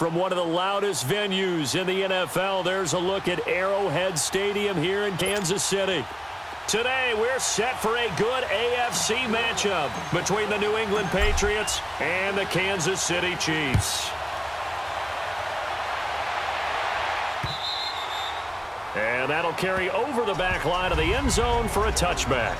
from one of the loudest venues in the NFL. There's a look at Arrowhead Stadium here in Kansas City. Today, we're set for a good AFC matchup between the New England Patriots and the Kansas City Chiefs. And that'll carry over the back line of the end zone for a touchback.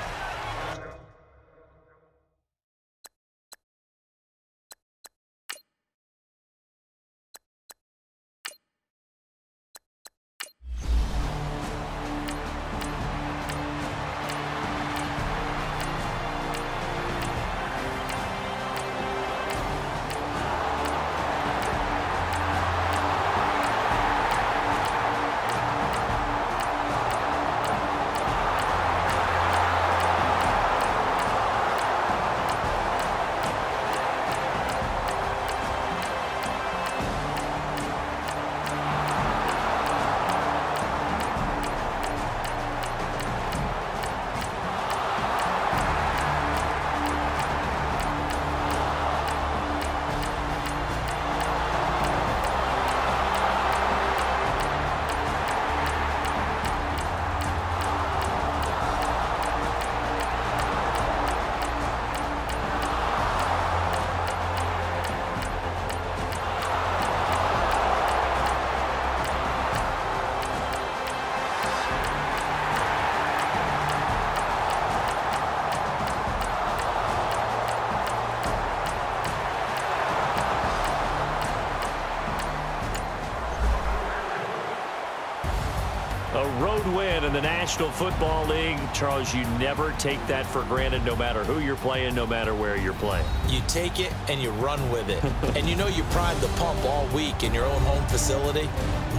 A road win in the National Football League. Charles, you never take that for granted no matter who you're playing, no matter where you're playing. You take it and you run with it. and you know you prime the pump all week in your own home facility.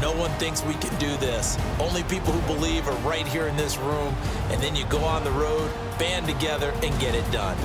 No one thinks we can do this. Only people who believe are right here in this room. And then you go on the road, band together, and get it done.